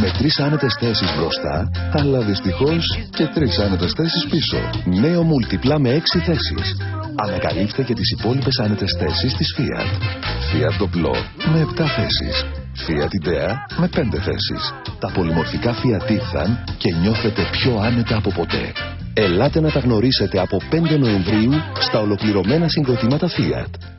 Με τρεις άνετες θέσεις μπροστά, αλλά δυστυχώς και τρεις άνετες θέσεις πίσω. Νέο μουλτιπλά με έξι θέσεις. Ανακαλύφτε και τις υπόλοιπες άνετες θέσεις της Fiat. Fiat Dopplo με 7 θέσεις. Fiat Idea με 5 θέσεις. Τα πολυμορφικά Fiat ήρθαν και νιώθετε πιο άνετα από ποτέ. Ελάτε να τα γνωρίσετε από 5 Νοεμβρίου στα ολοκληρωμένα συγκροτήματα Fiat.